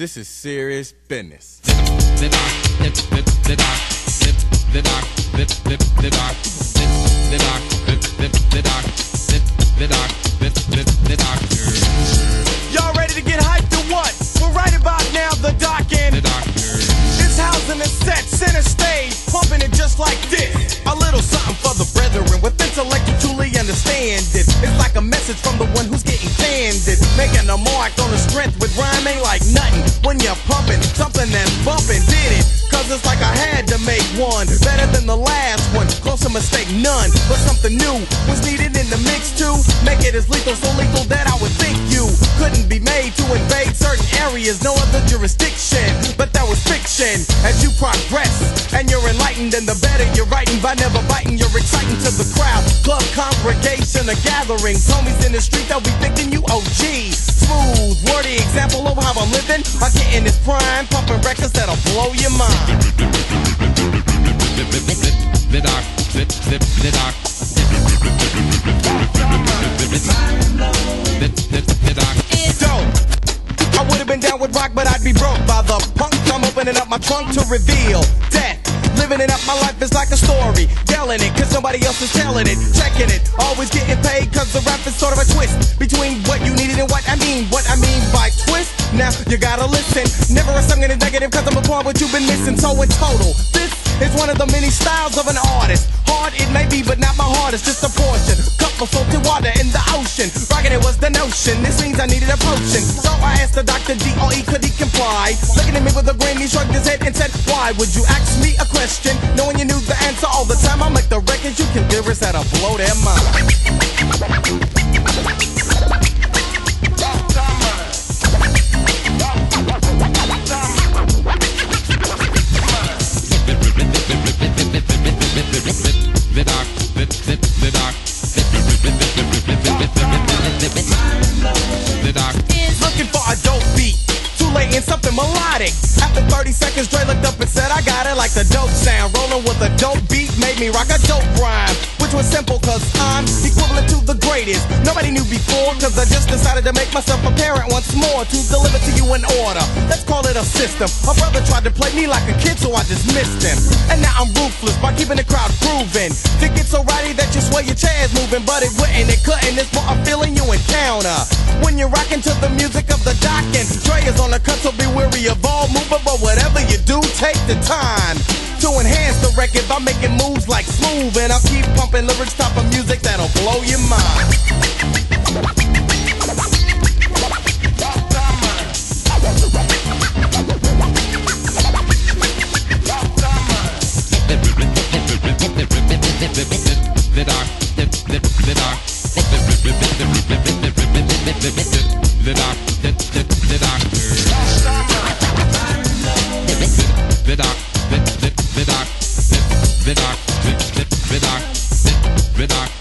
This is serious business. Y'all ready to get hyped or what? We're right about now, the dock in. This housing is set center stage, pumping it just like this. Getting candid. Making a mark on the strength with rhyme ain't like nothing. When you're pumping something that's bumping, did it. Cause it's like I had to make one better than the last one. Close to mistake, none. But something new was needed in the mix too. Make it as lethal, so lethal that I would think you couldn't be made to invade certain areas, no other jurisdiction. But that was fiction. As you progress and you're enlightened, and the better you're writing by never biting, you're exciting to the crowd. Club a gathering. Homies in the street, they'll be thinking you OG. Smooth, wordy example of how I'm living. I get in this prime, pumping records that'll blow your mind. I would have been down with rock, but I'd be broke by the punk. I'm opening up my trunk to reveal death. Living it up, my life is like a story. Telling it, cause somebody else is telling it. Checking it, always getting paid, cause the rap is sort of a twist between what you needed and what I mean. What I mean by twist, now you gotta listen. Never a song in a negative, cause I'm part what you've been missing. So in total, this is one of the many styles of an artist. Hard it may be, but not my it's just a portion. Cup of salted water in the ocean. Rocking it was the notion. This means I needed a potion. So I asked the doctor D.R.E. could he comply? Looking at me with a grin, he shrugged his head and said, Why would you ask me a question? Knowing you knew the answer all the time. I'll make the records you can lyrics that'll blow their mind. Looking for a dope beat. Too late in something melodic. After 30 seconds, Dre looked up and said, I got it like the dope sound. Rolling with a dope beat made me rock a dope rhyme. Which was simple, cause I'm equivalent to the greatest. Nobody knew before, cause I just decided to make myself apparent once more to deliver to you in order. Let's call it a system. My brother tried to play me like a kid, so I dismissed him. And now I'm ruthless by keeping the crowd grooving. To get so righty that you swear your chair's moving, but it wouldn't, it couldn't. It's more a feeling you encounter. When you're rocking to the music of the docking, Dre is on the cut, so be weary of all movement. But whatever you do, take the time to enhance the record by making moves like smooth. And I'll keep pumping lyrics, top of music that'll blow your mind. Vidak,